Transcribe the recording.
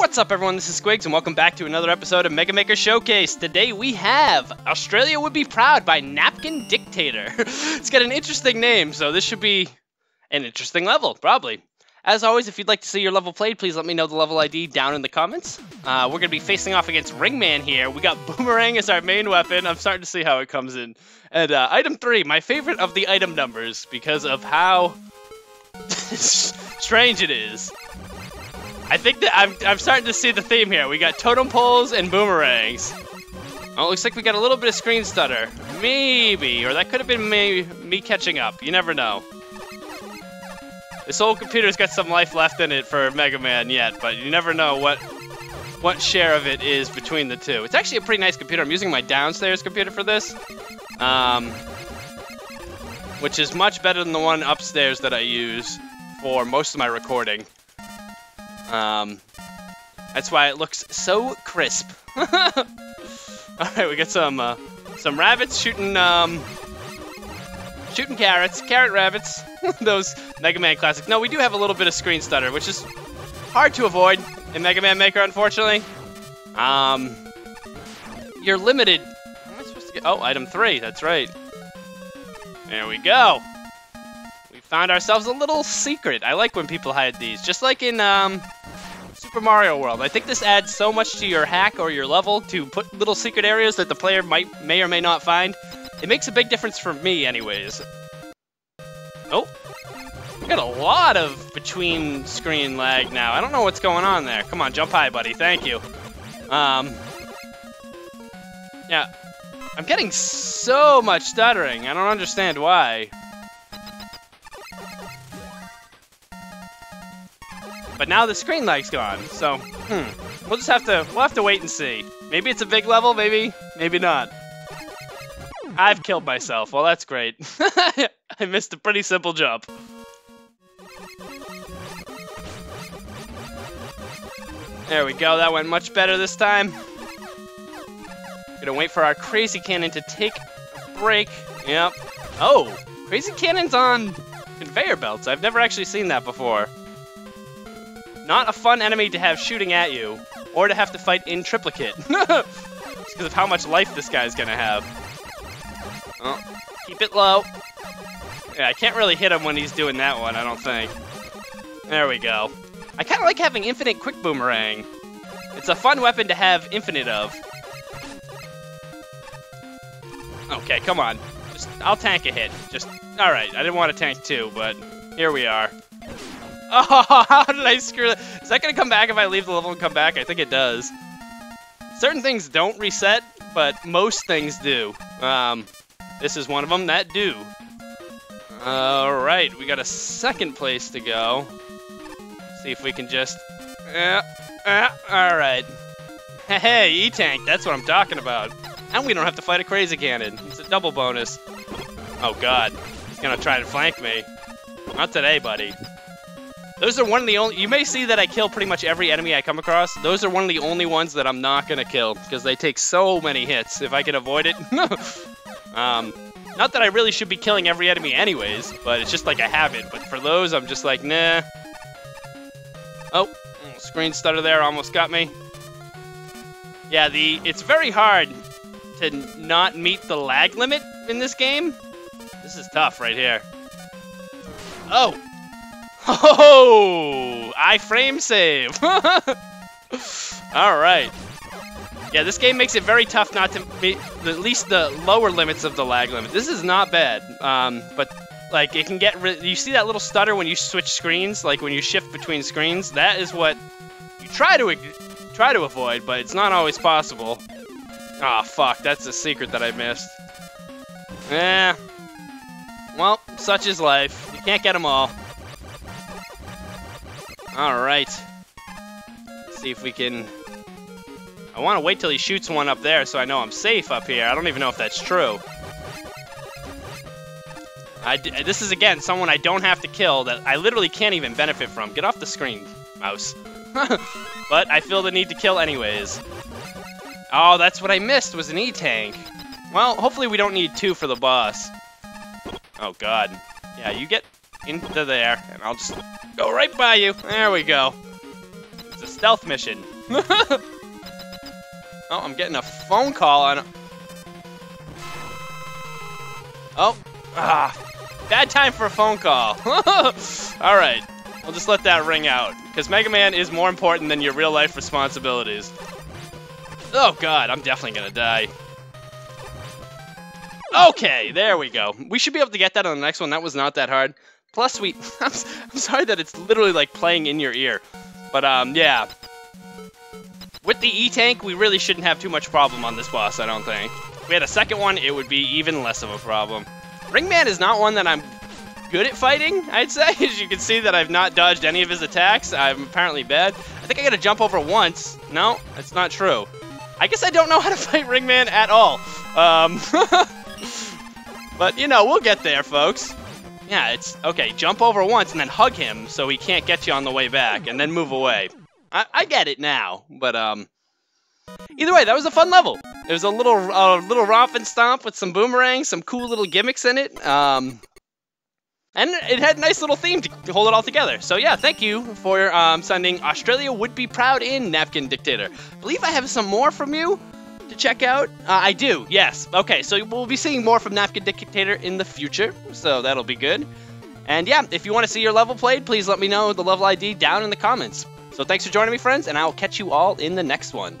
What's up, everyone? This is Squiggs, and welcome back to another episode of Mega Maker Showcase. Today we have Australia Would Be Proud by Napkin Dictator. it's got an interesting name, so this should be an interesting level, probably. As always, if you'd like to see your level played, please let me know the level ID down in the comments. Uh, we're going to be facing off against Ringman here. We got Boomerang as our main weapon. I'm starting to see how it comes in. And uh, item 3, my favorite of the item numbers because of how strange it is. I think that I'm, I'm starting to see the theme here. We got totem poles and boomerangs. Oh, it looks like we got a little bit of screen stutter. Maybe, or that could have been me, me catching up. You never know. This old computer's got some life left in it for Mega Man yet, but you never know what what share of it is between the two. It's actually a pretty nice computer. I'm using my downstairs computer for this, um, which is much better than the one upstairs that I use for most of my recording. Um, that's why it looks so crisp. All right, we got some uh, some rabbits shooting um, shooting carrots, carrot rabbits. Those Mega Man classics. No, we do have a little bit of screen stutter, which is hard to avoid in Mega Man Maker, unfortunately. Um, you're limited. Am I supposed to get? Oh, item three. That's right. There we go. Found ourselves a little secret. I like when people hide these, just like in um, Super Mario World. I think this adds so much to your hack or your level to put little secret areas that the player might may or may not find. It makes a big difference for me, anyways. Oh, we got a lot of between screen lag now. I don't know what's going on there. Come on, jump high, buddy. Thank you. Um, yeah, I'm getting so much stuttering. I don't understand why. But now the screen light's gone, so hmm. We'll just have to we'll have to wait and see. Maybe it's a big level, maybe, maybe not. I've killed myself. Well, that's great. I missed a pretty simple jump. There we go. That went much better this time. Gonna wait for our Crazy Cannon to take a break. Yep. Oh, Crazy Cannon's on conveyor belts. I've never actually seen that before. Not a fun enemy to have shooting at you, or to have to fight in triplicate. because of how much life this guy's gonna have. Oh, keep it low. Yeah, I can't really hit him when he's doing that one, I don't think. There we go. I kind of like having infinite quick boomerang. It's a fun weapon to have infinite of. Okay, come on. Just, I'll tank a hit. Just, alright, I didn't want to tank two, but here we are. Oh, how did I screw that? Is that going to come back if I leave the level and come back? I think it does. Certain things don't reset, but most things do. Um, this is one of them that do. Alright, we got a second place to go. See if we can just... Uh, uh, Alright. Hey, E-Tank, that's what I'm talking about. And we don't have to fight a Crazy Cannon. It's a double bonus. Oh god, he's gonna try to flank me. Not today, buddy. Those are one of the only. You may see that I kill pretty much every enemy I come across. Those are one of the only ones that I'm not gonna kill because they take so many hits. If I can avoid it, um, not that I really should be killing every enemy anyways, but it's just like a habit. But for those, I'm just like, nah. Oh, screen stutter there almost got me. Yeah, the it's very hard to not meet the lag limit in this game. This is tough right here. Oh, Oh, I frame save. All right. Yeah, this game makes it very tough not to meet at least the lower limits of the lag limit. This is not bad, um, but like it can get. you see that little stutter when you switch screens, like when you shift between screens. That is what you try to try to avoid, but it's not always possible. Ah, oh, fuck, that's a secret that I missed. Yeah. Well, such is life. You can't get them all. Alright. See if we can... I want to wait till he shoots one up there so I know I'm safe up here. I don't even know if that's true. I d this is, again, someone I don't have to kill that I literally can't even benefit from. Get off the screen, mouse. but I feel the need to kill anyways. Oh, that's what I missed, was an E-Tank. Well, hopefully we don't need two for the boss. Oh, God. Yeah, you get into there, and I'll just go right by you. There we go. It's a stealth mission. oh, I'm getting a phone call on. Oh, ah, bad time for a phone call. All right, I'll just let that ring out because Mega Man is more important than your real life responsibilities. Oh God, I'm definitely gonna die. Okay, there we go. We should be able to get that on the next one. That was not that hard. Plus, we... I'm, I'm sorry that it's literally, like, playing in your ear. But, um, yeah. With the E-Tank, we really shouldn't have too much problem on this boss, I don't think. If we had a second one, it would be even less of a problem. Ringman is not one that I'm good at fighting, I'd say. As you can see that I've not dodged any of his attacks. I'm apparently bad. I think I gotta jump over once. No, that's not true. I guess I don't know how to fight Ringman at all. Um... But, you know, we'll get there, folks. Yeah, it's, okay, jump over once and then hug him so he can't get you on the way back, and then move away. I, I get it now, but, um... Either way, that was a fun level. It was a little, uh, little romp and stomp with some boomerangs, some cool little gimmicks in it. Um, and it had a nice little theme to hold it all together. So yeah, thank you for um, sending Australia would be proud in Napkin Dictator. I believe I have some more from you to check out? Uh, I do, yes. Okay, so we'll be seeing more from Napkin Dictator in the future, so that'll be good. And yeah, if you want to see your level played, please let me know the level ID down in the comments. So thanks for joining me, friends, and I will catch you all in the next one.